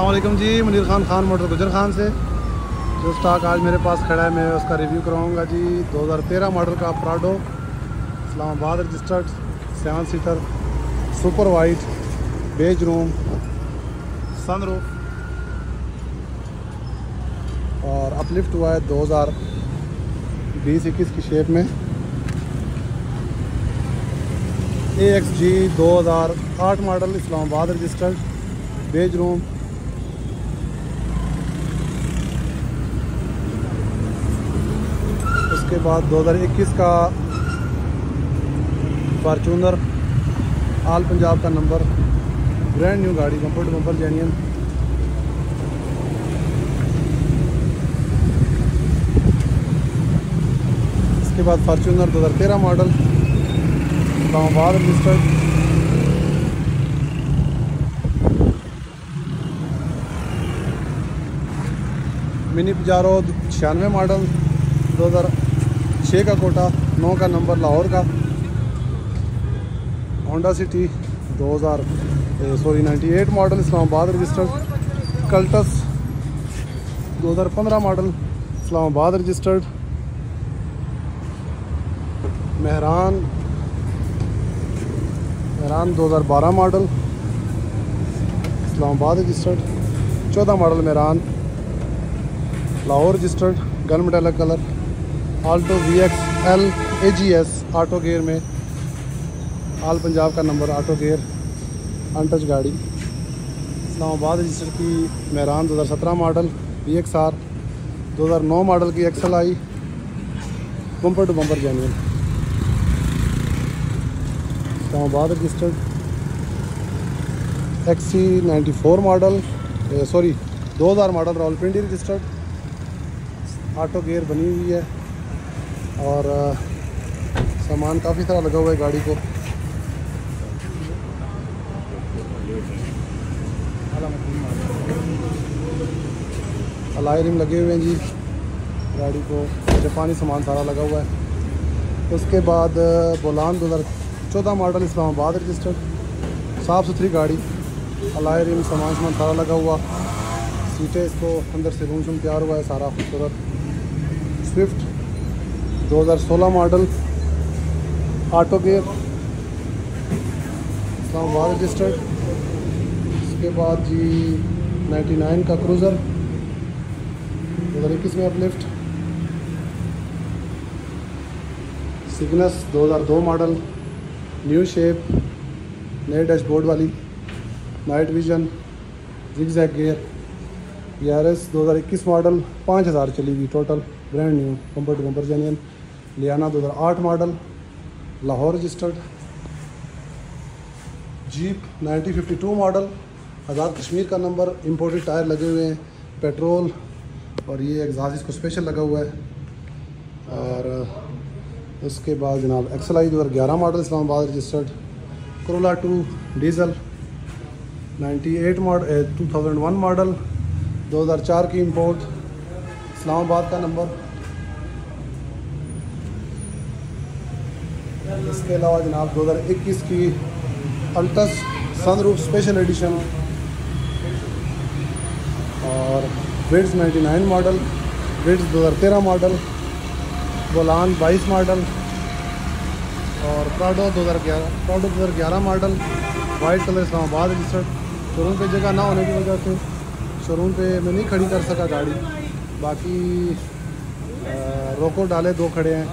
Aslam ji, Munir Khan Khan motor Gujar Khan से। जो stock आज मेरे पास खड़ा है, मैं उसका रिव्यू कराऊँगा जी। 2013 मॉडल का Prado Islamabad registered seven seater super white beige room sun roof और अपलिफ्ट हुआ है 2020 इक्कीस की शेप में। ए एक्स जी दो हज़ार आठ model Islamabad registered beige room उसके बाद 2021 का फार्चूनर, आल पंजाब का नंबर ब्रांड न्यू गाड़ी बम्पर टू बम्पर जेनियन इसके बाद Fortuner 2013 model Islamabad registered mini Pajero छियानवे मॉडल दो हज़ार छः का कोटा, नौ का नंबर लाहौर का। Honda City 2000 sorry 98 model, Islamabad registered Cultus 2015 model, Islamabad registered. Mehran Mehran 2012 model, Islamabad registered. चौदह model Mehran, Lahore registered gun metallic colour. Alto V X L A G S auto gear में। All Punjab का number auto gear untouched गाड़ी। Islamabad register की Mehran 2017 model V X R 2009 model की XLi bumper to bumper genuine Islamabad registered X C ninety four model sorry 2000 model royal Rawalpindi registered auto gear बनी हुई है। और सामान काफ़ी सारा लगा हुआ है गाड़ी को। अलाई रिम लगे हुए हैं जी, गाड़ी को। जापानी सामान सारा लगा हुआ है। उसके बाद बोलान दो हज़ार चौदह मॉडल इस्लामाबाद रजिस्टर्ड। साफ़ सुथरी गाड़ी अलाई रिम सामान सामान सारा लगा हुआ। सीटें इसको अंदर से रूम शूम तैयार हुआ है, सारा खूबसूरत। Swift 2016 model, auto gear, Islamabad registered इसके बाद जी 99 का क्रूज़र दो हज़ार इक्कीस में uplift Cygnus 2002 model new shape नए डैशबोर्ड वाली नाइट विजन जिग गेयर यारस 2021 मॉडल 5000 चली गई total brand new bumper to bumper genuine Liana 2008 model, Lahore registered, jeep 1952 model, Azad Kashmir का नंबर इंपोर्टेड टायर लगे हुए हैं, पेट्रोल, और ये एग्जाज इसको स्पेशल लगा हुआ है। और उसके बाद जनाब एक्सल आई दो ग्यारह model Islamabad registered Corolla two diesel 98 model 2001 model 2004 की इंपोर्ट इस्लामाबाद का नंबर। इसके अलावा जनाब 2021 की अल्टस सनरूफ स्पेशल एडिशन और ब्रिड्स 99 मॉडल ब्रिड्स 2013 मॉडल बोलान 22 मॉडल और Prado 2011 Prado 2011 model white colour Islamabad registered showroom पे जगह ना होने की वजह से शोरूम पे मैं नहीं खड़ी कर सका गाड़ी। बाकी रोको डाले दो खड़े हैं।